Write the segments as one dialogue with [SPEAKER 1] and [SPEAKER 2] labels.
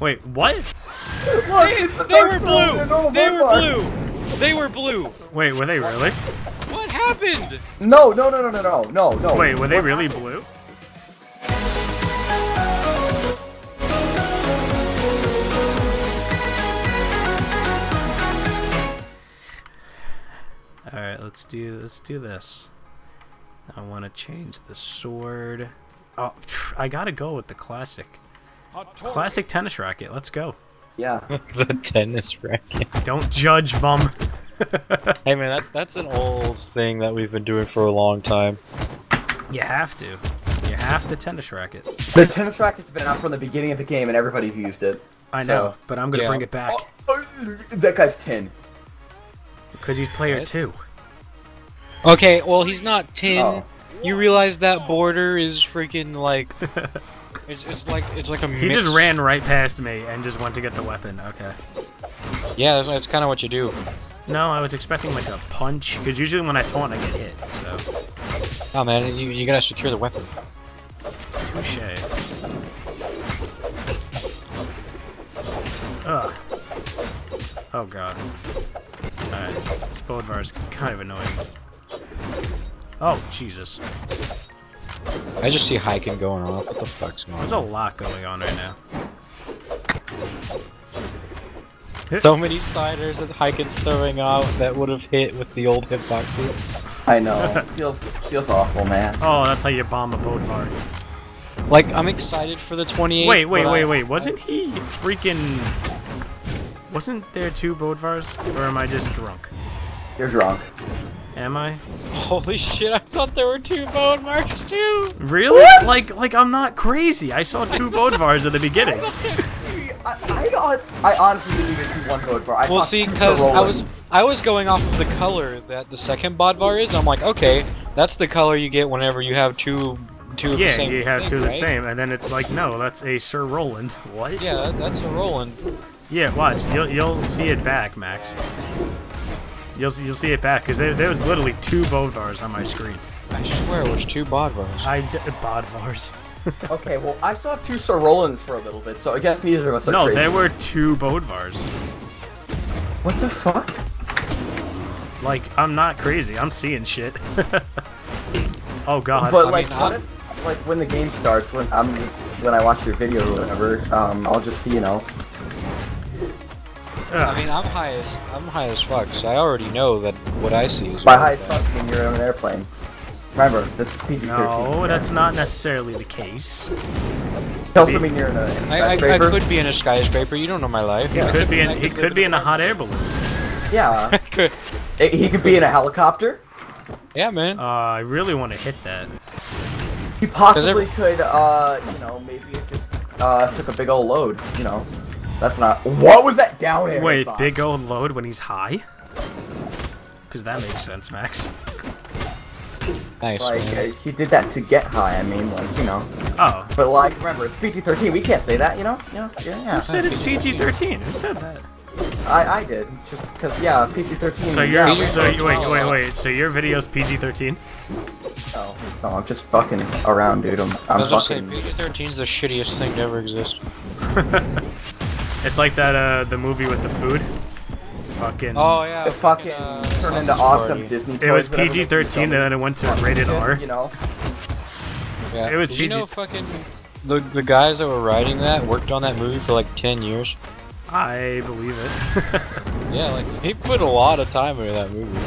[SPEAKER 1] Wait, what?
[SPEAKER 2] Look,
[SPEAKER 3] They,
[SPEAKER 2] the
[SPEAKER 3] they were
[SPEAKER 2] Souls and a normal
[SPEAKER 3] blue. They were blue. They were blue.
[SPEAKER 1] Wait, were they really?
[SPEAKER 3] What happened?
[SPEAKER 2] No, no, no, no, no, no, no, no.
[SPEAKER 1] Wait, were they really blue? All right, let's do let's do this. I want to change the sword. Oh, I gotta go with the classic. Classic tennis racket. Let's go.
[SPEAKER 2] Yeah.
[SPEAKER 3] the tennis racket.
[SPEAKER 1] Don't judge, bum.
[SPEAKER 3] Hey man, that's that's an old thing that we've been doing for a long time.
[SPEAKER 1] You have to. You have the tennis racket.
[SPEAKER 2] The tennis racket's been out from the beginning of the game and everybody's used it.
[SPEAKER 1] I
[SPEAKER 2] So-
[SPEAKER 1] know, but I'm gonna
[SPEAKER 3] Yeah.
[SPEAKER 1] bring it back
[SPEAKER 2] Oh, oh that guy's 10.
[SPEAKER 1] because he's player
[SPEAKER 3] What?
[SPEAKER 1] two.
[SPEAKER 3] Okay, well he's not tin.
[SPEAKER 2] Oh.
[SPEAKER 3] You realize that border is freaking like it's it's like it's like a
[SPEAKER 1] He just ran right past me and just went to get the weapon. Okay.
[SPEAKER 3] Yeah, that's, that's kind of what you do.
[SPEAKER 1] No, I was expecting like a punch because usually when I taunt, I get hit. So
[SPEAKER 3] Oh man, you, you gotta secure the weapon.
[SPEAKER 1] touche. Ugh. Oh god. Alright, this Bodvar is kind of annoying. Oh Jesus,
[SPEAKER 3] I just see Hiken going off. What the fuck's going on?
[SPEAKER 1] there's a lot going on right now.
[SPEAKER 3] So many siders as Hiken's throwing out that would have hit with the old hitboxes.
[SPEAKER 2] I know. feels feels awful, man.
[SPEAKER 1] Oh, that's how you bomb a Bodvar.
[SPEAKER 3] Like, I'm excited for the 28th.
[SPEAKER 1] Wait, wait, wait,
[SPEAKER 3] I-
[SPEAKER 1] wait. Wasn't he freaking? Wasn't there two Bodvars, or am I just drunk?
[SPEAKER 2] You're drunk.
[SPEAKER 1] Am I?
[SPEAKER 3] Holy shit, I thought there were two bone marks too!
[SPEAKER 1] Really? Like, like I'm not crazy. I saw two Bodvars at the beginning.
[SPEAKER 2] I, I, I honestly didn't even see one code for. I
[SPEAKER 3] Well, see, because I was I was going off of the color that the second Bodvar is. I'm like, okay, that's the color you get whenever you have two two of the
[SPEAKER 1] Yeah,
[SPEAKER 3] same.
[SPEAKER 1] you have
[SPEAKER 3] thing,
[SPEAKER 1] two of the
[SPEAKER 3] right?
[SPEAKER 1] same, and then it's like, no, that's a Sir Roland. What?
[SPEAKER 3] Yeah, that's a Roland.
[SPEAKER 1] Yeah, watch. You'll you'll see it back, Max. You'll see, you'll see it back because there, there was literally two Bodvars on my screen.
[SPEAKER 3] I swear it was two Bodvars.
[SPEAKER 1] I d- Bodvars.
[SPEAKER 2] Okay, well, I saw two Sir Rolands for a little bit, so I guess neither of us are
[SPEAKER 1] No,
[SPEAKER 2] crazy.
[SPEAKER 1] there were two Bodvars.
[SPEAKER 2] What the fuck?
[SPEAKER 1] Like, I'm not crazy. I'm seeing shit. oh god.
[SPEAKER 2] But
[SPEAKER 3] I
[SPEAKER 2] like,
[SPEAKER 3] mean,
[SPEAKER 2] when
[SPEAKER 3] I'm-
[SPEAKER 2] like when the game starts, when I'm just, when I watch your video or whatever, um, I'll just see, you know.
[SPEAKER 3] I mean, I'm high as I'm high as fuck, so I already know that what I see is.
[SPEAKER 2] By high as fuck, when you're on an airplane. Remember, this is PG-13.
[SPEAKER 1] no, that's not necessarily the case.
[SPEAKER 2] It also mean you're in a, in a
[SPEAKER 3] I, I, I
[SPEAKER 2] skyscraper.
[SPEAKER 3] could be in a skyscraper. You don't know my life.
[SPEAKER 1] He could be in
[SPEAKER 3] I
[SPEAKER 1] he
[SPEAKER 3] could
[SPEAKER 1] could be in a hot air balloon.
[SPEAKER 2] Yeah.
[SPEAKER 3] Could-
[SPEAKER 2] Eh, he could be in a helicopter.
[SPEAKER 3] yeah, man.
[SPEAKER 1] Uh, I really want to hit that.
[SPEAKER 2] He possibly could, uh, you know, maybe it just uh took a big old load. You know, that's not. What was that down air?
[SPEAKER 1] Wait,
[SPEAKER 2] box?
[SPEAKER 1] big old load when he's high? Because that makes sense, Max.
[SPEAKER 3] nice.
[SPEAKER 2] Like uh, he did that to get high. I mean, like you know.
[SPEAKER 1] Oh,
[SPEAKER 2] But like, remember, it's PG-13. We can't say that. You know. Yeah. know. Yeah.
[SPEAKER 1] who said it's PG-13? Who said that?
[SPEAKER 2] I I did just because yeah, PG-13.
[SPEAKER 1] So
[SPEAKER 2] yeah,
[SPEAKER 1] you're
[SPEAKER 3] PG-13
[SPEAKER 1] so you, wait wait wait. So your video's PG-13?
[SPEAKER 2] Oh, no, I'm just fucking around, dude. I'm,
[SPEAKER 3] I
[SPEAKER 2] I'm
[SPEAKER 3] was just saying,
[SPEAKER 2] fucking.
[SPEAKER 3] PG-13 is the shittiest thing to ever exist.
[SPEAKER 1] It's like that uh the movie with the food. Fucking.
[SPEAKER 3] Oh yeah.
[SPEAKER 2] It fucking
[SPEAKER 3] uh,
[SPEAKER 2] turned into awesome
[SPEAKER 3] Party.
[SPEAKER 2] Disney toys.
[SPEAKER 1] It was PG-13 and then it went to rated R.
[SPEAKER 2] You know.
[SPEAKER 3] Yeah.
[SPEAKER 1] It was
[SPEAKER 3] Did you know fucking the the guys that were writing that worked on that movie for like ten years?
[SPEAKER 1] I believe it.
[SPEAKER 3] Yeah, like they put a lot of time into that movie.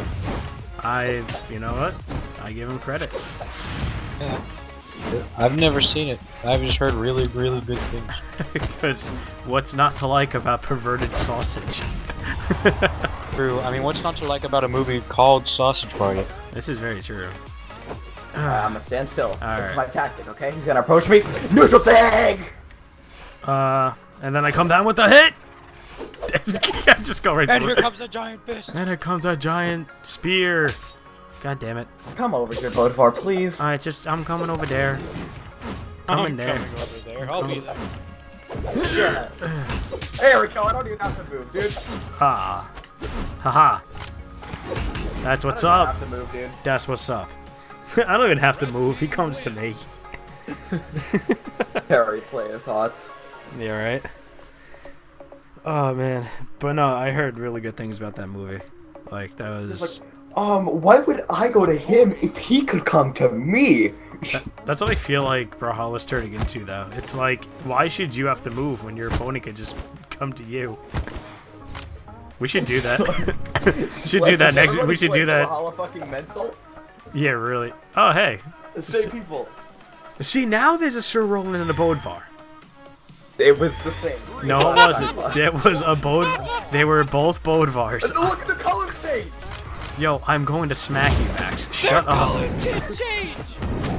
[SPEAKER 1] I, you know what? I give him credit.
[SPEAKER 3] Yeah. I've never seen it. I've just heard really, really good things.
[SPEAKER 1] Because what's not to like about perverted sausage?
[SPEAKER 3] True. I mean, what's not to like about a movie called Sausage Party?
[SPEAKER 1] this is very true.
[SPEAKER 2] I'm gonna stand still. That's
[SPEAKER 1] Alright.
[SPEAKER 2] my tactic, okay? He's gonna approach me. Neutral tag.
[SPEAKER 1] Uh, and then I come down with a hit. I just go right
[SPEAKER 3] And
[SPEAKER 1] through
[SPEAKER 3] here
[SPEAKER 1] it.
[SPEAKER 3] comes a giant fist.
[SPEAKER 1] And here comes a giant spear. God damn it!
[SPEAKER 2] Come over here, Bodvar, please.
[SPEAKER 1] Alright, just I'm coming over there.
[SPEAKER 3] I'm
[SPEAKER 1] Coming there.
[SPEAKER 3] coming over there. I'll be there.
[SPEAKER 2] Yeah. There we go. I don't even have to move, dude.
[SPEAKER 1] Ha. Haha. That's
[SPEAKER 2] I
[SPEAKER 1] what's
[SPEAKER 2] don't even
[SPEAKER 1] up.
[SPEAKER 2] have to move, dude.
[SPEAKER 1] That's what's up. I don't even have to move. He comes to me.
[SPEAKER 2] Harry player thoughts.
[SPEAKER 1] You alright? Oh man, but no, I heard really good things about that movie. Like that was.
[SPEAKER 2] Um, why would I go to him if he could come to me?
[SPEAKER 1] That- that's what I feel like Brawlhalla's turning into, though. It's like, why should you have to move when your opponent could just come to you? We should do that. should do that next. We should do that.
[SPEAKER 2] Brawlhalla fucking mental.
[SPEAKER 1] Yeah, really. Oh, hey.
[SPEAKER 2] The same people.
[SPEAKER 1] See, now there's a Sir Roland and a Bodvar.
[SPEAKER 2] It was the same.
[SPEAKER 1] No, it wasn't. It was a Bod. They were both Bodvars.
[SPEAKER 2] Look at the color change.
[SPEAKER 1] Yo, I'm going to smack you, Max. Shut
[SPEAKER 3] Their
[SPEAKER 1] up.
[SPEAKER 3] colors didn't change.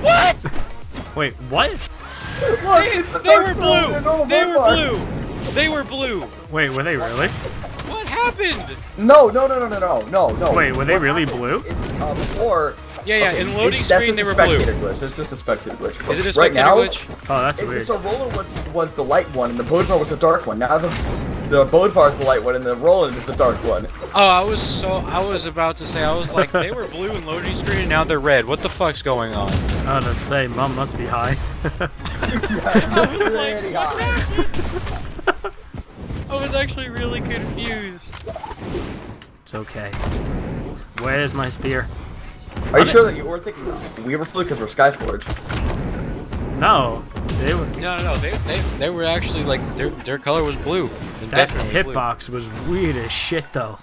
[SPEAKER 3] What?
[SPEAKER 1] Wait, what?
[SPEAKER 2] Look,
[SPEAKER 3] They, they were
[SPEAKER 2] side and all
[SPEAKER 3] blue. They were
[SPEAKER 2] Bodvars.
[SPEAKER 3] blue. They were blue.
[SPEAKER 1] Wait, were they really?
[SPEAKER 3] What happened?
[SPEAKER 2] No, no, no, no, no, no, no, no.
[SPEAKER 1] Wait, were they
[SPEAKER 2] What
[SPEAKER 1] really
[SPEAKER 2] happened
[SPEAKER 1] blue?
[SPEAKER 2] is, um, before.
[SPEAKER 3] Yeah, yeah.
[SPEAKER 2] okay,
[SPEAKER 3] in loading
[SPEAKER 2] it-
[SPEAKER 3] screen, they were blue.
[SPEAKER 2] spectator glitch. It's just a spectator glitch.
[SPEAKER 3] Is it a
[SPEAKER 2] right
[SPEAKER 3] spectator
[SPEAKER 2] now,
[SPEAKER 3] glitch?
[SPEAKER 1] Oh, that's
[SPEAKER 2] If
[SPEAKER 1] weird.
[SPEAKER 2] so Roland was was the light one and the Bodvar was the dark one. Now the the Bodvar is the light one and the Roland is the dark one.
[SPEAKER 3] Oh, I was so I was about to say I was like they were blue in loading screen and now they're red. What the fuck's going on?
[SPEAKER 1] I was gonna say, mom must be high.
[SPEAKER 3] I was like, what
[SPEAKER 2] high.
[SPEAKER 3] happened? I was actually really confused.
[SPEAKER 1] it's okay. Where's my spear?
[SPEAKER 2] Are you sure that you were thinking we were blue because we're Skyforge?
[SPEAKER 1] No, they were.
[SPEAKER 3] No, no, no. They, they, they were actually like their their color was blue.
[SPEAKER 1] That hitbox was weird as shit, though.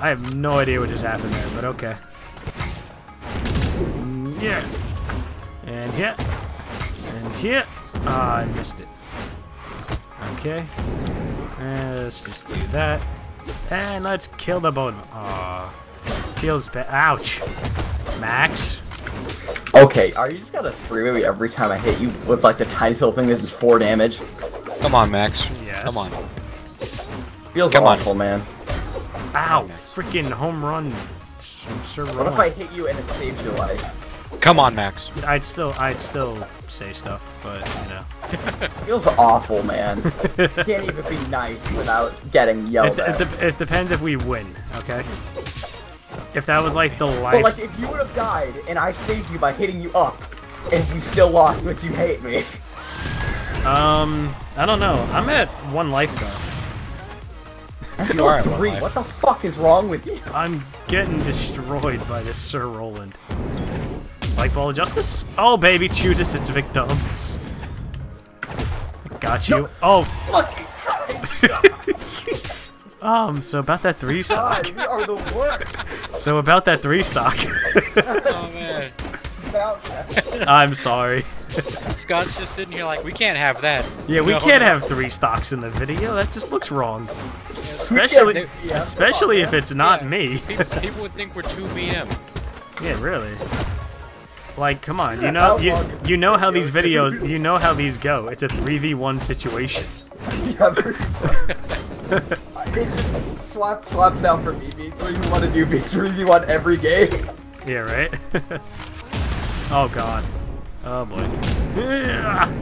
[SPEAKER 1] I have no idea what just happened there, but okay. Mm, Yeah. And here. And here. Ah, I missed it. Okay. And let's just do that. And let's kill the bone. Aw. Feels bad. Ouch. Max.
[SPEAKER 2] Okay, are you just gonna scream at me every time I hit you with like the tiny little thing that is four damage?
[SPEAKER 3] Come on, Max.
[SPEAKER 1] Yes.
[SPEAKER 3] Come on.
[SPEAKER 2] Feels
[SPEAKER 3] Come on.
[SPEAKER 2] awful, man.
[SPEAKER 1] Ow. Freaking home run. Sir
[SPEAKER 2] What if I hit you and it saves your life?
[SPEAKER 3] Come on, Max.
[SPEAKER 1] I'd still, I'd still say stuff, but you know.
[SPEAKER 2] Feels awful, man. Can't even be nice without getting
[SPEAKER 1] It,
[SPEAKER 2] yelled
[SPEAKER 1] it,
[SPEAKER 2] at.
[SPEAKER 1] dep- it depends if we win, okay? If that was like the life.
[SPEAKER 2] But like, if you would have died and I saved you by hitting you up, and you still lost, but you hate me.
[SPEAKER 1] um, I don't know. I'm at one life though.
[SPEAKER 2] You
[SPEAKER 3] are
[SPEAKER 2] are
[SPEAKER 3] at one
[SPEAKER 2] three.
[SPEAKER 3] life.
[SPEAKER 2] What the fuck is wrong with you?
[SPEAKER 1] I'm getting destroyed by this Sir Roland. Spike ball of justice. Oh baby, chooses its victims. Got you.
[SPEAKER 2] No.
[SPEAKER 1] Oh,
[SPEAKER 2] Fucking Christ!
[SPEAKER 1] um. So about that three stock.
[SPEAKER 2] God, you are the worst.
[SPEAKER 1] So about that three stock.
[SPEAKER 3] Oh man.
[SPEAKER 2] About that.
[SPEAKER 1] I'm sorry.
[SPEAKER 3] Scott's just sitting here like we can't have that.
[SPEAKER 1] Yeah, we
[SPEAKER 3] No,
[SPEAKER 1] can't have three stocks in the video. That just looks wrong.
[SPEAKER 2] We
[SPEAKER 1] Especially,
[SPEAKER 2] can't- yeah,
[SPEAKER 1] especially if it's not
[SPEAKER 3] Yeah.
[SPEAKER 1] me.
[SPEAKER 3] People, people would think we're two BM.
[SPEAKER 1] Yeah, really. Like, come on, you know, you, you know how these videos, you know how these go. It's a three v one situation.
[SPEAKER 2] It just swap swaps out for me being 3v1 and you being 3v1 every game.
[SPEAKER 1] Yeah, right. oh god. Oh boy. Yeah.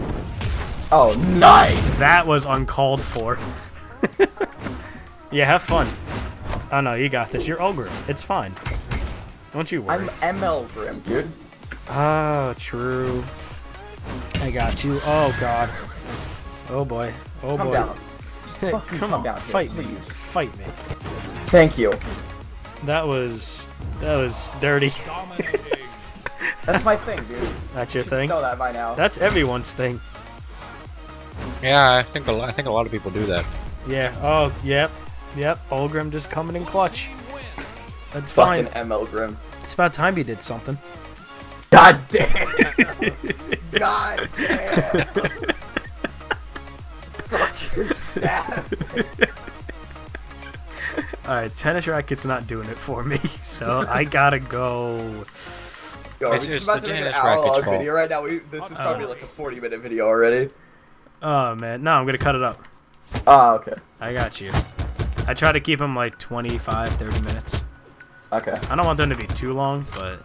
[SPEAKER 2] Oh, nice!
[SPEAKER 1] That was uncalled for. yeah, have fun. Oh no, you got this. You're ogre. It's fine. Don't you worry.
[SPEAKER 2] I'm Ulgrim, dude.
[SPEAKER 1] Oh, true. I got you. Oh god. Oh boy. Oh
[SPEAKER 2] Come
[SPEAKER 1] boy.
[SPEAKER 2] down. Just fucking
[SPEAKER 1] Come
[SPEAKER 2] come
[SPEAKER 1] on,
[SPEAKER 2] down here,
[SPEAKER 1] fight me.
[SPEAKER 2] please.
[SPEAKER 1] Fight me.
[SPEAKER 2] Thank you.
[SPEAKER 1] That was that was dirty.
[SPEAKER 2] That's my thing, dude.
[SPEAKER 1] That's your
[SPEAKER 2] You
[SPEAKER 1] thing.
[SPEAKER 2] know that by now.
[SPEAKER 1] That's everyone's thing.
[SPEAKER 3] Yeah, I think a lot, I think a lot of people do that.
[SPEAKER 1] Yeah. Oh, yep. Yep. Ulgrim just coming in clutch. That's
[SPEAKER 2] Fucking
[SPEAKER 1] fine.
[SPEAKER 2] Ulgrim.
[SPEAKER 1] It's about time you did something.
[SPEAKER 2] God damn! God damn! Fucking.
[SPEAKER 1] Alright, tennis racket's not doing it for me, so I gotta go.
[SPEAKER 2] Yo, are
[SPEAKER 3] It's- it's
[SPEAKER 2] about
[SPEAKER 3] the
[SPEAKER 2] to make an
[SPEAKER 3] tennis
[SPEAKER 2] hour-long video right now. We, this is probably like a 40 minute video already.
[SPEAKER 1] Oh man, no, I'm gonna cut it up.
[SPEAKER 2] Ah, okay.
[SPEAKER 1] I got you. I try to keep them like 25, 30 minutes.
[SPEAKER 2] Okay.
[SPEAKER 1] I don't want them to be too long, but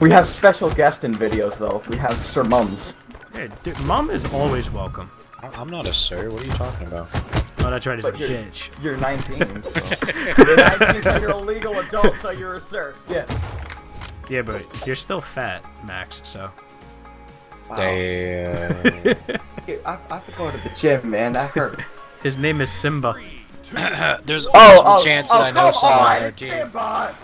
[SPEAKER 2] We have special guest in videos though. We have Sir Mums.
[SPEAKER 1] hey, dude, mom is always welcome.
[SPEAKER 3] I- I'm not a sir. What are you talking about?
[SPEAKER 1] Oh, that's right, he's a
[SPEAKER 2] But you're-
[SPEAKER 1] bitch.
[SPEAKER 2] You're 19, so. you're 19, so you're a legal adult, so you're a sir. Yeah.
[SPEAKER 1] Yeah, but you're still fat, Max, so.
[SPEAKER 2] Wow.
[SPEAKER 3] Damn.
[SPEAKER 2] I, I have to go to the gym, man. That hurts.
[SPEAKER 1] His name is Simba.
[SPEAKER 3] there's a
[SPEAKER 2] oh,
[SPEAKER 3] possible
[SPEAKER 2] oh,
[SPEAKER 3] chance
[SPEAKER 2] oh,
[SPEAKER 3] that I know someone
[SPEAKER 2] on,
[SPEAKER 3] on their team.
[SPEAKER 2] Simba.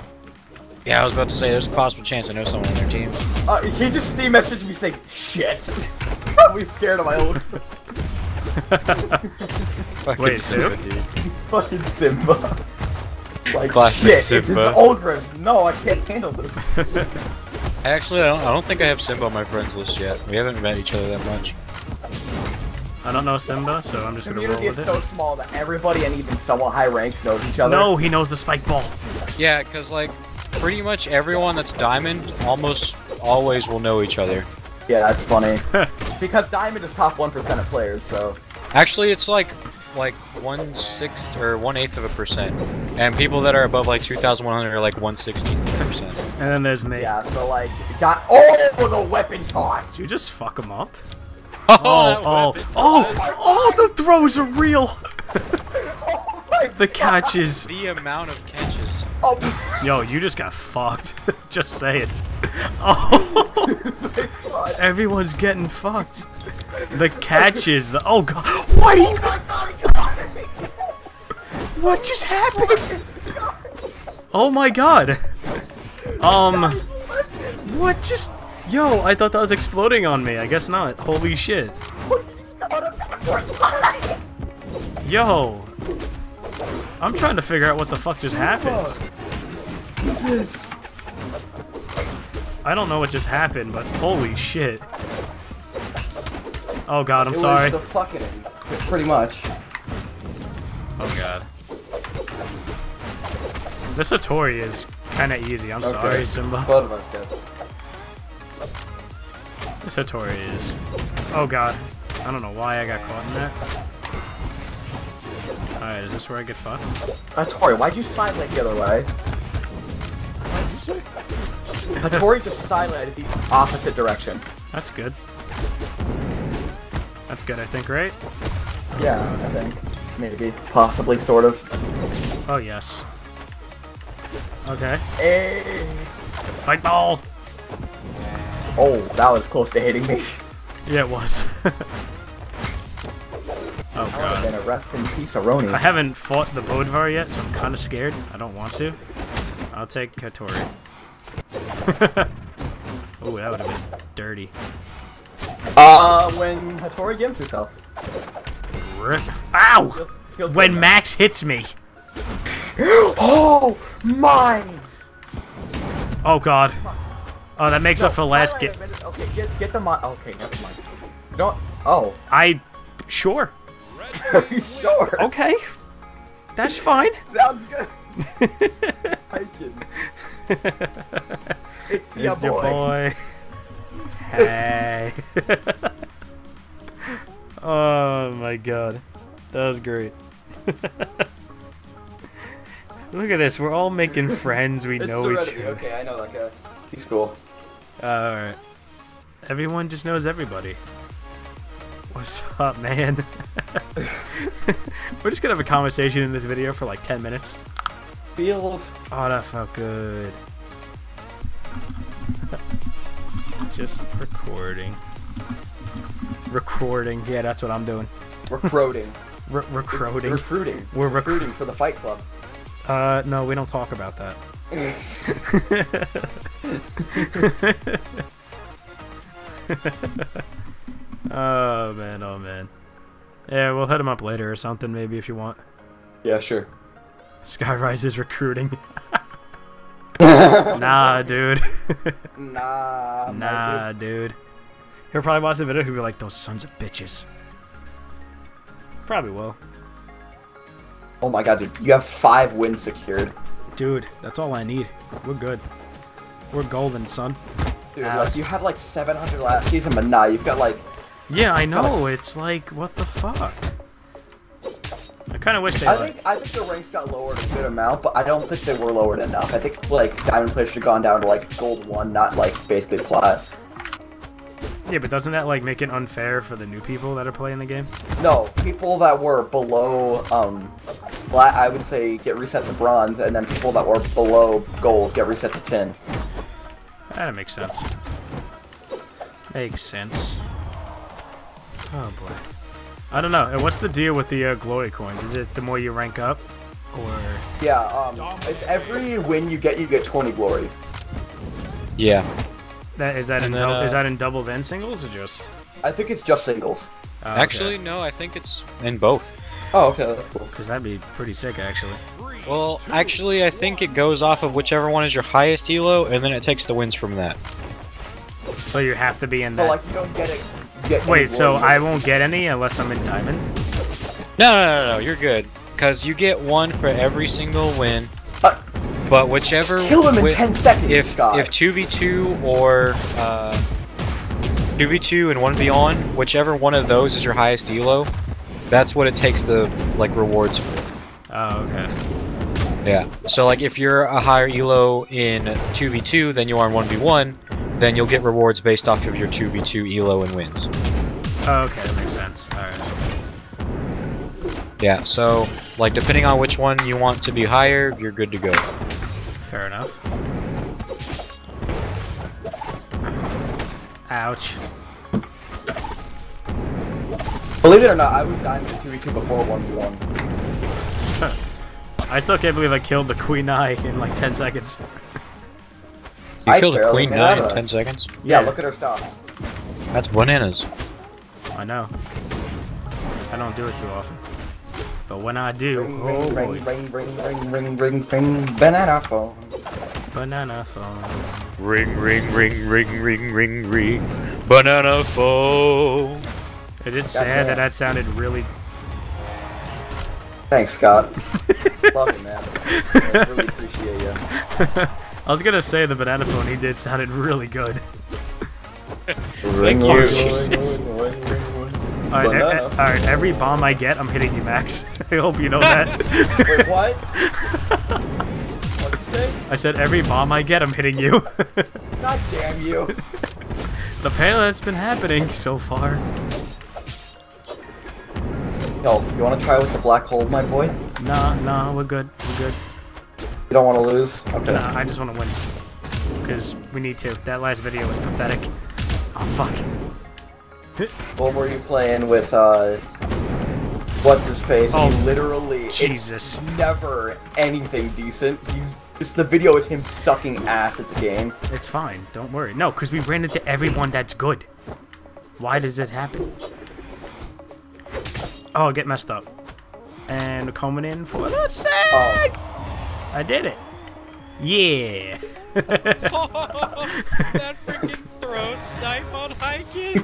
[SPEAKER 3] Yeah, I was about to say there's a possible chance I know someone on their team.
[SPEAKER 2] Uh, he just Steam messaged me saying, shit. Probably scared of my old
[SPEAKER 3] Fucking
[SPEAKER 1] Wait,
[SPEAKER 3] Simba,
[SPEAKER 1] who?
[SPEAKER 3] dude.
[SPEAKER 2] fucking Simba. Like,
[SPEAKER 3] Classic
[SPEAKER 2] shit, it's
[SPEAKER 3] Simba.
[SPEAKER 2] Ogre. No, I can't handle this.
[SPEAKER 3] Actually, I don't, I don't think I have Simba on my friends list yet. We haven't met each other that much.
[SPEAKER 1] I don't know Simba, so I'm just gonna roll
[SPEAKER 2] community is so small that everybody and even somewhat high ranks knows each other.
[SPEAKER 1] No, he knows the spike ball.
[SPEAKER 3] Yeah, because, like, pretty much everyone that's Diamond almost always will know each other.
[SPEAKER 2] Yeah, that's funny. because Diamond is top 1% of players, so.
[SPEAKER 3] Actually, it's like like one sixth or one eighth of a percent, and people that are above like 2,100 are like one sixteenth percent.
[SPEAKER 1] And then there's me.
[SPEAKER 2] Yeah, so like. Di- oh, the weapon toss!
[SPEAKER 1] Did you just fuck him up?
[SPEAKER 3] Oh,
[SPEAKER 1] Oh, oh, oh, oh, the throws are real!
[SPEAKER 2] Oh my
[SPEAKER 1] the catches.
[SPEAKER 3] The amount of catches.
[SPEAKER 2] Oh,
[SPEAKER 1] Yo, you just got fucked. just saying. Oh, everyone's getting fucked. The catches. The, oh god. What? He, what just happened? Oh my god. Um. What just? Yo, I thought that was exploding on me. I guess not. Holy shit. Yo. I'm trying to figure out what the fuck just happened.
[SPEAKER 2] Jesus.
[SPEAKER 1] I don't know what just happened, but holy shit. Oh god, I'm
[SPEAKER 2] It
[SPEAKER 1] sorry.
[SPEAKER 2] was the fucking. Pretty much.
[SPEAKER 1] Oh god. This Hattori is kinda easy. I'm
[SPEAKER 2] Okay.
[SPEAKER 1] sorry, Simba.
[SPEAKER 2] Both of us did.
[SPEAKER 1] This Hattori is. Oh god. I don't know why I got caught in that. Alright, is this where I get fucked?
[SPEAKER 2] Hattori, why'd you silent the other way?
[SPEAKER 1] What did you say?
[SPEAKER 2] Hattori just silented the opposite direction.
[SPEAKER 1] That's good. That's good, I think, right?
[SPEAKER 2] Yeah, I think. Maybe. Possibly, sort of.
[SPEAKER 1] Oh, yes. Okay. Eh.
[SPEAKER 2] Hey.
[SPEAKER 1] Fight ball!
[SPEAKER 2] Oh, that was close to hitting me.
[SPEAKER 1] Yeah, it was.
[SPEAKER 2] That would have
[SPEAKER 1] God.
[SPEAKER 2] been a rest in peace, Aroni.
[SPEAKER 1] I haven't fought the Bodvar yet, so I'm kind of scared. I don't want to. I'll take Hattori. oh, that would have been dirty.
[SPEAKER 2] Uh, when Hattori gives himself.
[SPEAKER 1] Rip. Ow!
[SPEAKER 2] Feels- feels
[SPEAKER 1] When
[SPEAKER 2] good.
[SPEAKER 1] Max hits me.
[SPEAKER 2] oh, my!
[SPEAKER 1] Oh god. Oh, that makes up for last
[SPEAKER 2] silent
[SPEAKER 1] get.
[SPEAKER 2] Okay, get get the mod. Okay, never mind. You don't. Oh,
[SPEAKER 1] I. Sure.
[SPEAKER 2] Sure?
[SPEAKER 1] Okay. That's fine.
[SPEAKER 2] Sounds good. I can. It's your
[SPEAKER 1] It's your
[SPEAKER 2] boy.
[SPEAKER 1] boy. hey. oh my god. That was great. Look at this. We're all making friends. We
[SPEAKER 2] It's
[SPEAKER 1] know each other.
[SPEAKER 2] Okay, I know that uh, guy. He's cool.
[SPEAKER 1] Alright. Everyone just knows everybody. What's up, man? We're just gonna have a conversation in this video for like 10 minutes.
[SPEAKER 2] Feels.
[SPEAKER 1] Oh, that felt good. just recording. Recording. Yeah, that's what I'm doing.
[SPEAKER 2] Recruiting.
[SPEAKER 1] Re- recruiting.
[SPEAKER 2] Recruiting.
[SPEAKER 1] We're rec-
[SPEAKER 2] recruiting for the Fight Club.
[SPEAKER 1] Uh, no, we don't talk about that. oh man. Yeah, we'll hit him up later or something, maybe if you want.
[SPEAKER 2] yeah, sure.
[SPEAKER 1] Skyrise is recruiting. nah, dude.
[SPEAKER 2] Nah.
[SPEAKER 1] nah, dude. He'll probably watch the video. He'll be like, "Those sons of bitches." Probably will,
[SPEAKER 2] Oh my god, dude. You have five wins secured.
[SPEAKER 1] dude. That's all I need. We're good. We're golden, son.
[SPEAKER 2] Dude,
[SPEAKER 1] Ouch.
[SPEAKER 2] like you had like 700 last season, but nah, you've got like
[SPEAKER 1] Yeah, I know. It's like, what the fuck? I kind of wish they.
[SPEAKER 2] I
[SPEAKER 1] like,
[SPEAKER 2] think I think the ranks got lowered a good amount, but I don't think they were lowered enough. I think like diamond players should have gone down to like gold one, not like basically plat.
[SPEAKER 1] Yeah, but doesn't that like make it unfair for the new people that are playing the game?
[SPEAKER 2] No, people that were below um plat, I would say get reset to bronze, and then people that were below gold get reset to tin.
[SPEAKER 1] That makes sense. Makes sense. Oh boy. I don't know. And what's the deal with the uh, glory coins? Is it the more you rank up, or
[SPEAKER 2] Yeah, um, it's every win you get, you get 20 glory.
[SPEAKER 3] Yeah.
[SPEAKER 1] that is that in
[SPEAKER 3] then,
[SPEAKER 1] dou- is
[SPEAKER 3] uh,
[SPEAKER 1] that in doubles and singles or just?
[SPEAKER 2] I think it's just singles.
[SPEAKER 1] Oh,
[SPEAKER 3] Actually, no. I think it's in both.
[SPEAKER 2] Oh, okay, that's cool.
[SPEAKER 1] because that'd be pretty sick actually.
[SPEAKER 3] Well, actually, I think it goes off of whichever one is your highest elo, and then it takes the wins from that.
[SPEAKER 1] So you have to be in
[SPEAKER 2] But like, you don't get it. Get any
[SPEAKER 1] Wait, so. I won't get any unless I'm in diamond?
[SPEAKER 3] No, no, no, no, you're good. Because you get one for every single win.
[SPEAKER 2] Uh,
[SPEAKER 3] but whichever.
[SPEAKER 2] kill him in 10 seconds,
[SPEAKER 3] If
[SPEAKER 2] Scott.
[SPEAKER 3] if 2v2 or uh, 2v2 and 1v on, whichever one of those is your highest elo, that's what it takes the like rewards for.
[SPEAKER 1] Oh, okay.
[SPEAKER 3] Yeah. So like if you're a higher elo in 2v2 than you are in 1v1, then you'll get rewards based off of your 2v2 elo and wins.
[SPEAKER 1] Oh, okay, that makes sense. All right.
[SPEAKER 3] Yeah. So like depending on which one you want to be higher, you're good to go.
[SPEAKER 1] Fair enough. Ouch.
[SPEAKER 2] Believe it or not, I was diamond 2v2 before 1v1.
[SPEAKER 1] I still can't believe I killed the Queen Nai in like 10 seconds.
[SPEAKER 3] You
[SPEAKER 2] I
[SPEAKER 3] killed a queen
[SPEAKER 2] made
[SPEAKER 3] nine in 10 seconds.
[SPEAKER 2] Yeah,
[SPEAKER 1] Yeah.
[SPEAKER 2] look at her stuff.
[SPEAKER 3] That's bananas.
[SPEAKER 1] I know. I don't do it too often. But when I do,
[SPEAKER 2] Ring,
[SPEAKER 1] oh
[SPEAKER 2] ring,
[SPEAKER 1] boy.
[SPEAKER 2] ring, ring, ring, ring, ring, ring, ring, banana phone.
[SPEAKER 1] Banana phone.
[SPEAKER 3] Ring, ring, ring, ring, ring, ring, ring. Banana phone.
[SPEAKER 1] Is it sad that that sounded really...
[SPEAKER 2] Thanks, Scott. Love you, man. I really appreciate you.
[SPEAKER 1] I was gonna say the banana phone he did sounded really good.
[SPEAKER 2] Ring,
[SPEAKER 3] you.
[SPEAKER 1] Jesus. Alright, e- every bomb I get, I'm hitting you, Max. I hope you know that.
[SPEAKER 2] Wait, what? What'd you say?
[SPEAKER 1] I said every bomb I get, I'm hitting you.
[SPEAKER 2] God damn you.
[SPEAKER 1] Apparently that's been happening so far.
[SPEAKER 2] Yo, you wanna try with the black hole, my boy?
[SPEAKER 1] Nah, nah, we're good. We're good.
[SPEAKER 2] Don't wanna lose? Okay.
[SPEAKER 1] Nah, I just want to win. Because we need to. That last video was pathetic. Oh, fuck.
[SPEAKER 2] What were you playing with, uh... What's his face?
[SPEAKER 1] Oh,
[SPEAKER 2] he literally...
[SPEAKER 1] Jesus.
[SPEAKER 2] never anything decent. He, just the video is him sucking ass at the game.
[SPEAKER 1] It's fine. Don't worry. No, because we ran into everyone that's good. Why does this happen? Oh, get messed up. And coming in for the seg!
[SPEAKER 2] Oh.
[SPEAKER 1] I did it. Yeah.
[SPEAKER 3] that freaking throw snipe on Hiken.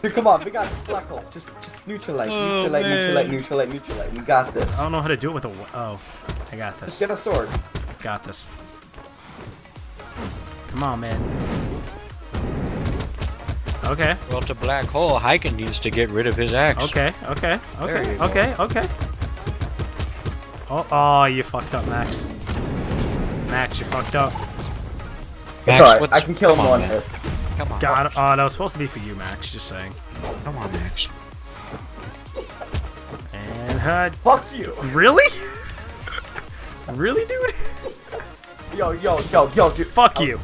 [SPEAKER 2] Dude, come on, we got this black hole. Just, just neutralite,
[SPEAKER 3] Oh,
[SPEAKER 2] neutralite, neutralite,
[SPEAKER 3] man.
[SPEAKER 2] neutralite, neutralite. We got this.
[SPEAKER 1] I don't know how to do it with a. Oh, I got this.
[SPEAKER 2] Just
[SPEAKER 1] this.
[SPEAKER 2] get a sword.
[SPEAKER 1] Got this. Come on, man. Okay.
[SPEAKER 3] well, to black hole, Hiken needs to get rid of his axe.
[SPEAKER 1] Okay. Okay.
[SPEAKER 3] There
[SPEAKER 1] Okay.
[SPEAKER 3] go.
[SPEAKER 1] Okay. Okay. Oh, oh, you fucked up, Max. Max, you fucked up.
[SPEAKER 2] It's alright, I can kill him
[SPEAKER 3] on,
[SPEAKER 2] one
[SPEAKER 3] man.
[SPEAKER 2] hit.
[SPEAKER 3] Come on.
[SPEAKER 1] God, oh, that was supposed to be for you, Max. Just saying.
[SPEAKER 3] Come on, Max.
[SPEAKER 1] And uh,
[SPEAKER 2] Fuck you!
[SPEAKER 1] really? really, dude?
[SPEAKER 2] Yo, yo, yo, yo, dude.
[SPEAKER 1] Fuck
[SPEAKER 2] I
[SPEAKER 1] you.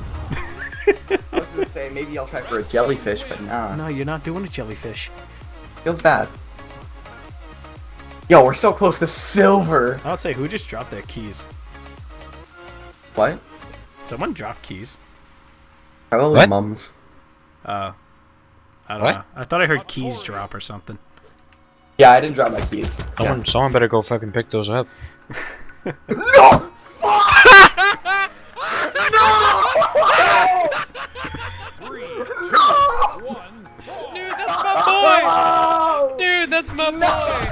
[SPEAKER 2] I was gonna say, maybe I'll try for a jellyfish, but nah.
[SPEAKER 1] No, you're not doing a jellyfish.
[SPEAKER 2] Feels bad. Yo, we're so close to silver.
[SPEAKER 1] I'll say, who just dropped their keys?
[SPEAKER 2] What?
[SPEAKER 1] Someone dropped keys.
[SPEAKER 2] Probably
[SPEAKER 3] What?
[SPEAKER 2] mums.
[SPEAKER 1] Uh, I don't
[SPEAKER 3] What?
[SPEAKER 1] know. I thought I heard keys drop or something.
[SPEAKER 2] Yeah, I didn't drop my keys.
[SPEAKER 3] Someone, someone better go fucking pick those up.
[SPEAKER 2] No! Fuck!
[SPEAKER 3] Dude, that's my boy! Dude, that's my boy!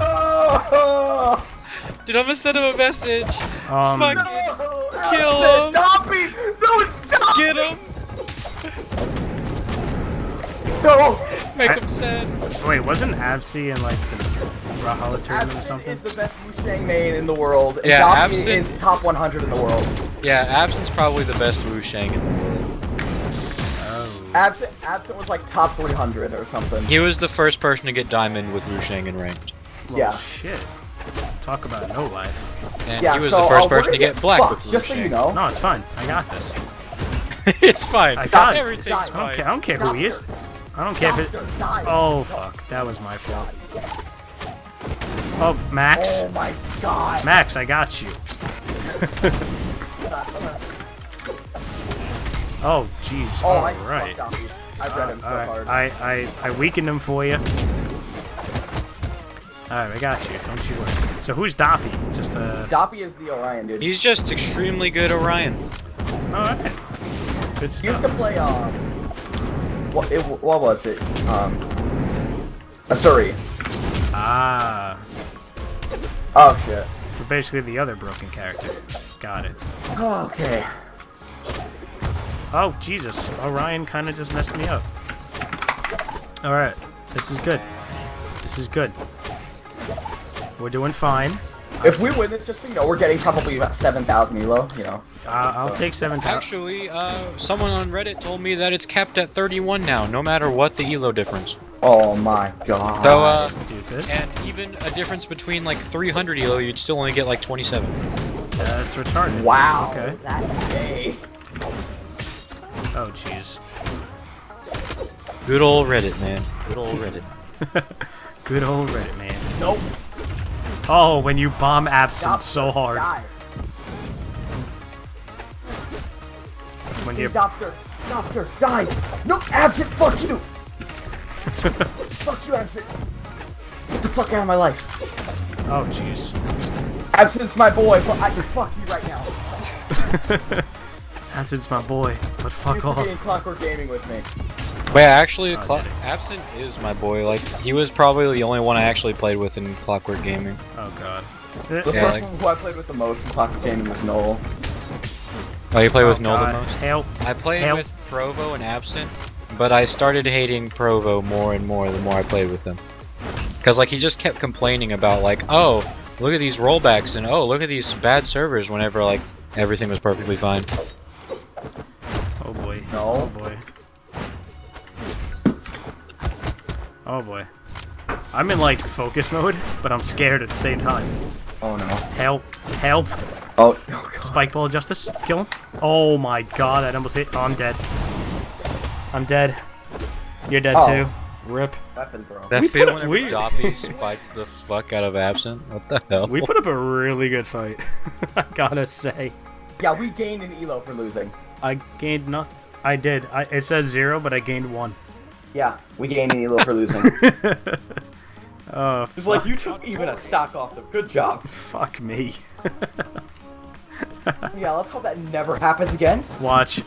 [SPEAKER 2] No!
[SPEAKER 3] Dude, I'm gonna send him a message.
[SPEAKER 1] Um,
[SPEAKER 3] Fuck
[SPEAKER 2] No!
[SPEAKER 3] Kill
[SPEAKER 2] Absent,
[SPEAKER 3] him.
[SPEAKER 2] Dobby! No, it's Dobby!
[SPEAKER 3] Get him!
[SPEAKER 2] No!
[SPEAKER 3] Make
[SPEAKER 1] I-
[SPEAKER 3] him sad.
[SPEAKER 1] wait, wasn't Absi in like the Brawlhalla tournament or
[SPEAKER 2] Absent
[SPEAKER 1] something?
[SPEAKER 2] is the best Wu Shang main in the world. and
[SPEAKER 3] Yeah,
[SPEAKER 2] Dobby
[SPEAKER 3] Absent-
[SPEAKER 2] is top 100 in the world.
[SPEAKER 3] Yeah, Absent's probably the best Wu Shang in the world.
[SPEAKER 1] Oh.
[SPEAKER 2] Absent, Absent was like top 300 or something.
[SPEAKER 3] He was the first person to get diamond with Wu Shang in ranked.
[SPEAKER 1] Well,
[SPEAKER 2] yeah.
[SPEAKER 1] Shit. Talk about no life.
[SPEAKER 3] And
[SPEAKER 2] yeah,
[SPEAKER 3] he was
[SPEAKER 2] so,
[SPEAKER 3] the first
[SPEAKER 2] we're
[SPEAKER 3] person to
[SPEAKER 2] gonna
[SPEAKER 3] get black
[SPEAKER 2] fucked,
[SPEAKER 3] with Wu
[SPEAKER 2] Just so you know.
[SPEAKER 1] No, it's fine. I got this.
[SPEAKER 3] it's fine.
[SPEAKER 1] I got it.
[SPEAKER 3] Everything's
[SPEAKER 1] I don't
[SPEAKER 3] fine.
[SPEAKER 1] care. I don't care who he is. I don't care if it.
[SPEAKER 2] Doctor.
[SPEAKER 1] Oh fuck, that was my fault. Oh, Max.
[SPEAKER 2] Oh my god.
[SPEAKER 1] Max, I got you. Oh, jeez.
[SPEAKER 2] Oh,
[SPEAKER 1] All
[SPEAKER 2] I
[SPEAKER 1] right.
[SPEAKER 2] fucked Doppy. I read him so
[SPEAKER 1] Alright,
[SPEAKER 2] hard.
[SPEAKER 1] I, I, I weakened him for you. Alright, I got you. Don't you worry. So who's Doppy? Just uh, a...
[SPEAKER 2] Doppy is the Orion dude.
[SPEAKER 3] He's just extremely good Orion.
[SPEAKER 1] Alright. Good
[SPEAKER 2] He used to play um. What it, what was it? Um. Asuri.
[SPEAKER 1] Ah.
[SPEAKER 2] Oh shit.
[SPEAKER 1] So basically the other broken character. Got it.
[SPEAKER 2] Okay.
[SPEAKER 1] Oh, Jesus. Orion kind of just messed me up. Alright. This is good. This is good. We're doing fine.
[SPEAKER 2] If we win this, just so you know, we're getting probably about 7,000 elo, you know.
[SPEAKER 1] Uh, I'll take 7,000.
[SPEAKER 3] Actually, uh, someone on Reddit told me that it's capped at 31 now, no matter what the elo difference.
[SPEAKER 2] Oh my god.
[SPEAKER 3] So, uh,
[SPEAKER 1] Stupid.
[SPEAKER 3] and even a difference between like 300 elo, you'd still only get like 27.
[SPEAKER 1] That's retarded.
[SPEAKER 2] wow.
[SPEAKER 1] Okay.
[SPEAKER 2] That's gay.
[SPEAKER 1] Oh, jeez.
[SPEAKER 3] Good old Reddit, man. Good old Reddit.
[SPEAKER 1] Good old Reddit, man.
[SPEAKER 2] Nope.
[SPEAKER 1] Oh, when you bomb absent so hard.
[SPEAKER 2] Die.
[SPEAKER 1] When you
[SPEAKER 2] Please, Doctor. Doctor, die. No, absent. Fuck you. fuck you, absent. Get the fuck out of my life.
[SPEAKER 1] Oh, jeez.
[SPEAKER 2] Absent's my boy, but I can fuck you right now.
[SPEAKER 1] Acid's my boy, but fuck
[SPEAKER 2] Used to be in
[SPEAKER 1] off.
[SPEAKER 2] Clockwork Gaming with me.
[SPEAKER 3] But yeah, actually,
[SPEAKER 1] Oh,
[SPEAKER 3] Clo- Absent is my boy. Like, he was probably the only one I actually played with in Clockwork Gaming.
[SPEAKER 1] Oh, God.
[SPEAKER 2] The
[SPEAKER 3] Yeah,
[SPEAKER 2] person
[SPEAKER 3] like-
[SPEAKER 2] who I played with the most in Clockwork Gaming was Noel.
[SPEAKER 3] Oh, you play
[SPEAKER 1] Oh,
[SPEAKER 3] with Noel the most?
[SPEAKER 1] Help.
[SPEAKER 3] I played
[SPEAKER 1] Help.
[SPEAKER 3] with Provo and Absent, but I started hating Provo more and more the more I played with him. Cause like he just kept complaining about like, oh, look at these rollbacks and oh, look at these bad servers whenever like everything was perfectly fine.
[SPEAKER 1] Oh, boy.
[SPEAKER 2] No.
[SPEAKER 1] Oh, boy. Oh, boy. I'm in, like, focus mode, but I'm scared at the same time.
[SPEAKER 2] Oh no.
[SPEAKER 1] Help. Help.
[SPEAKER 2] Oh, oh god.
[SPEAKER 1] Spike ball of justice. Kill him. Oh, my God. That almost hit. Oh, I'm dead. I'm dead. You're dead,
[SPEAKER 2] Oh.
[SPEAKER 1] too. Rip.
[SPEAKER 2] Weapon throw.
[SPEAKER 3] That
[SPEAKER 1] We
[SPEAKER 3] feel
[SPEAKER 1] a-
[SPEAKER 3] whenever
[SPEAKER 1] we-
[SPEAKER 3] Doppy spiked the fuck out of Absent. What the hell?
[SPEAKER 1] We put up a really good fight. I gotta say.
[SPEAKER 2] Yeah, we gained an elo for losing.
[SPEAKER 1] I gained nothing. I did. I, it says zero, but I gained one.
[SPEAKER 2] Yeah, we gained an elo for losing.
[SPEAKER 1] Oh,
[SPEAKER 2] It's like you took even a stock off them. Good job.
[SPEAKER 1] fuck me.
[SPEAKER 2] Yeah, let's hope that never happens again.
[SPEAKER 1] Watch.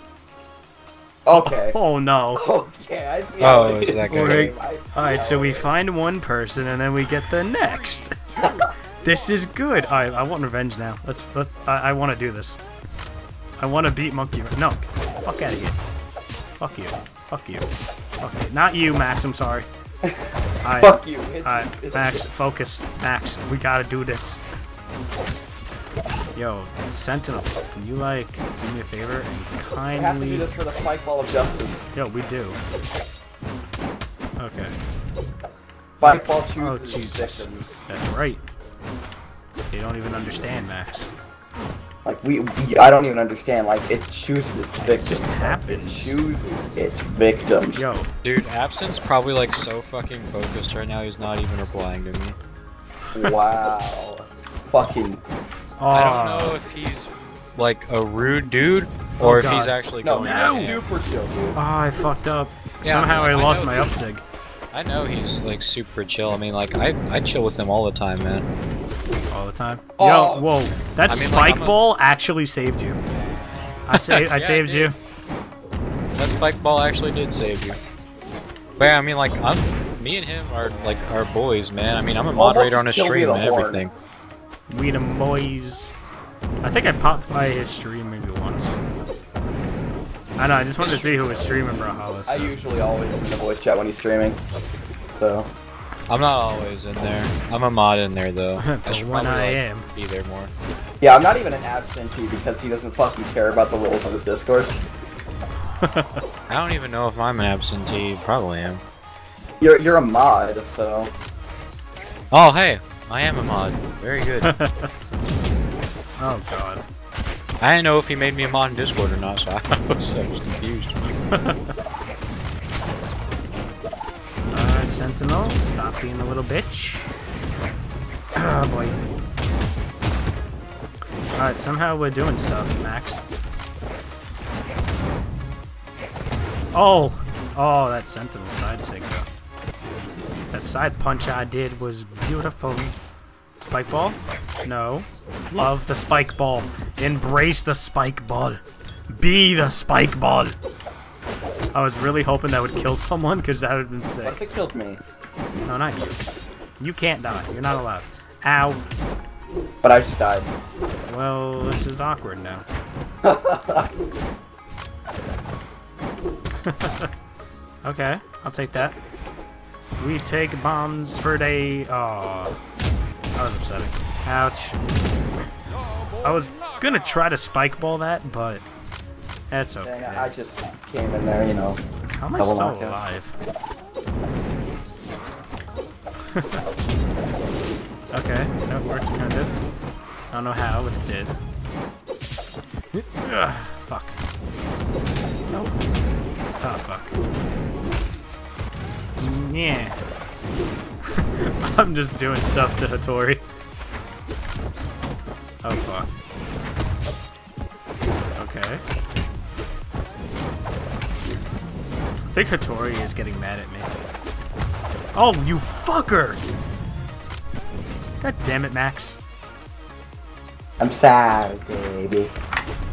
[SPEAKER 2] Okay.
[SPEAKER 1] Oh no.
[SPEAKER 2] Okay, I see how
[SPEAKER 3] Oh,
[SPEAKER 2] it
[SPEAKER 3] is
[SPEAKER 2] is.
[SPEAKER 3] that guy.
[SPEAKER 2] I see
[SPEAKER 1] Alright,
[SPEAKER 2] how
[SPEAKER 1] so we find one person and then we get the next. this is good. Alright, I want revenge now. Let's. Let, I, I want to do this. I want to beat Monkey. Ra- No, fuck out of here. Fuck you. Fuck you. Okay, not you, Max. I'm sorry.
[SPEAKER 2] Fuck you. It's,
[SPEAKER 1] Alright, Max, focus. Max, we gotta do this. Yo, Sentinel, can you like do me a favor and
[SPEAKER 2] We have to do this for the spike ball of justice.
[SPEAKER 1] Yo, we do. Okay.
[SPEAKER 2] Spike ball
[SPEAKER 1] Oh Jesus, that's right. They don't even understand, Max.
[SPEAKER 2] Like we, we, I don't even understand. Like it chooses its victims.
[SPEAKER 1] just
[SPEAKER 2] It
[SPEAKER 1] happens.
[SPEAKER 2] chooses its victims.
[SPEAKER 1] Yo,
[SPEAKER 3] Dude, Absent's probably like so fucking focused right now. He's not even replying to me.
[SPEAKER 2] Wow. Fucking.
[SPEAKER 1] oh,
[SPEAKER 3] I don't know if he's like a rude dude or
[SPEAKER 1] Oh,
[SPEAKER 3] if he's actually
[SPEAKER 2] No,
[SPEAKER 3] going.
[SPEAKER 1] No!
[SPEAKER 3] at
[SPEAKER 2] super chill, dude.
[SPEAKER 1] Oh, I fucked up.
[SPEAKER 3] Yeah,
[SPEAKER 1] Somehow
[SPEAKER 3] I
[SPEAKER 1] I
[SPEAKER 3] I
[SPEAKER 1] lost
[SPEAKER 3] know
[SPEAKER 1] my
[SPEAKER 3] this.
[SPEAKER 1] upsig.
[SPEAKER 3] I know he's like super chill. I mean, like I I chill with him all the time, man.
[SPEAKER 1] All the time.
[SPEAKER 2] Oh.
[SPEAKER 1] Yo, whoa, that
[SPEAKER 3] I mean, like,
[SPEAKER 1] spike
[SPEAKER 3] I'm a-
[SPEAKER 1] ball actually saved you. I sa- I
[SPEAKER 3] Yeah,
[SPEAKER 1] saved
[SPEAKER 3] did.
[SPEAKER 1] you.
[SPEAKER 3] That spike ball actually did save you. But yeah, I mean, like I'm, me and him are like our boys, man. I mean, I'm a
[SPEAKER 2] Almost
[SPEAKER 3] moderator on his
[SPEAKER 2] just kill me
[SPEAKER 3] stream and everything.
[SPEAKER 1] We the boys. I think I popped by his stream maybe once. I know, I just wanted to see who was streaming Brawlhalla.
[SPEAKER 2] I usually always in the voice chat when he's streaming. So.
[SPEAKER 3] I'm not always in there. I'm a mod in there though. I
[SPEAKER 1] But
[SPEAKER 3] should
[SPEAKER 1] when
[SPEAKER 3] probably
[SPEAKER 1] I
[SPEAKER 3] like,
[SPEAKER 1] am.
[SPEAKER 3] be there more.
[SPEAKER 2] Yeah, I'm not even an absentee because he doesn't fucking care about the rules on his Discord.
[SPEAKER 3] I don't even know if I'm an absentee. Probably am.
[SPEAKER 2] You're you're a mod, so.
[SPEAKER 3] Oh hey, I am a mod. Very good.
[SPEAKER 1] oh god.
[SPEAKER 3] I didn't know if he made me a mod in Discord or not, so I was so confused.
[SPEAKER 1] Sentinel, stop being a little bitch. Oh boy. Alright, somehow we're doing stuff, Max. Oh! Oh, that Sentinel side synchro. That side punch I did was beautiful. Spike ball? No. Love the spike ball. Embrace the spike ball. Be the spike ball. I was really hoping that would kill someone because that would have been sick.
[SPEAKER 2] What if it killed me?
[SPEAKER 1] No, not you. You can't die. You're not allowed. Ow.
[SPEAKER 2] But I just died.
[SPEAKER 1] Well, this is awkward now. okay, I'll take that. We take bombs for day. Oh, that was upsetting. Ouch. I was gonna try to spike ball that, but that's
[SPEAKER 2] Dang,
[SPEAKER 1] okay.
[SPEAKER 2] I just came in there, you know.
[SPEAKER 1] How am I still
[SPEAKER 2] knockout.
[SPEAKER 1] alive? okay, that worked kind of. I don't know how, but it did. Ugh, fuck. Nope. Oh, fuck. Yeah. I'm just doing stuff to Hattori. Oh, fuck. Okay. Think Hattori is getting mad at me. Oh, you fucker! God damn it, Max.
[SPEAKER 2] I'm sad, baby.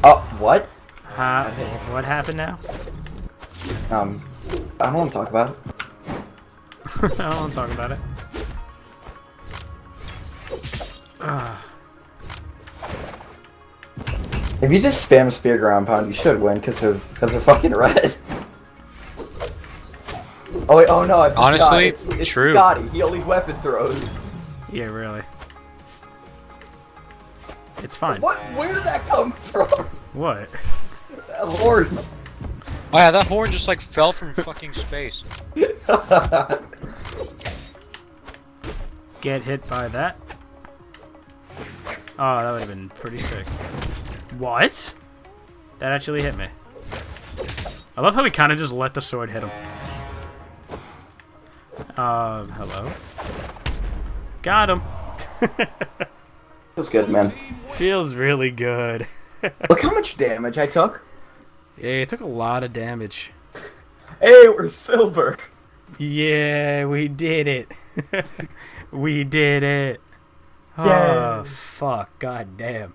[SPEAKER 2] Oh, what?
[SPEAKER 1] Uh, what happened now?
[SPEAKER 2] Um, I don't want to talk about it.
[SPEAKER 1] I don't want to talk about it.
[SPEAKER 2] If you just spam spear ground pound, you should win because they're because they're fucking red. Oh wait, oh no, I forgot.
[SPEAKER 3] Honestly,
[SPEAKER 2] it's, it's
[SPEAKER 3] true.
[SPEAKER 2] Scotty. He only weapon throws.
[SPEAKER 1] yeah, really. It's fine.
[SPEAKER 2] What? Where did that come from?
[SPEAKER 1] What?
[SPEAKER 2] That Lord.
[SPEAKER 3] Oh yeah, that horn just like fell from fucking space.
[SPEAKER 1] Get hit by that. Oh, that would have been pretty sick. What? That actually hit me. I love how he kind of just let the sword hit him. Uh, hello? Got him.
[SPEAKER 2] Feels good, man.
[SPEAKER 1] Feels really good.
[SPEAKER 2] Look how much damage I took.
[SPEAKER 1] yeah, it took a lot of damage.
[SPEAKER 2] Hey, we're silver.
[SPEAKER 1] Yeah, we did it. we did it. Oh, fuck. God damn.